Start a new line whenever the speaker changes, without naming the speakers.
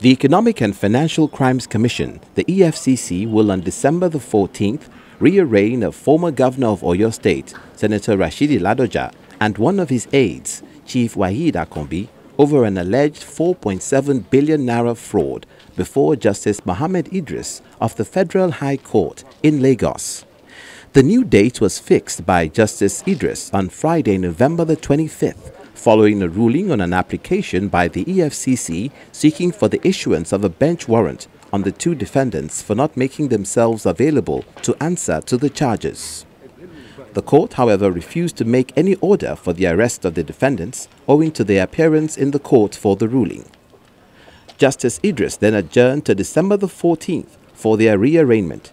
The Economic and Financial Crimes Commission, the EFCC, will on December the 14th rearraign a former governor of Oyo State, Senator Rashidi Ladoja, and one of his aides, Chief Wahid Akanbi, over an alleged 4.7 billion naira fraud before Justice Mohammed Idris of the Federal High Court in Lagos. The new date was fixed by Justice Idris on Friday, November the 25th, following a ruling on an application by the EFCC seeking for the issuance of a bench warrant on the two defendants for not making themselves available to answer to the charges. The court, however, refused to make any order for the arrest of the defendants owing to their appearance in the court for the ruling. Justice Idris then adjourned to December the 14th for their rearraignment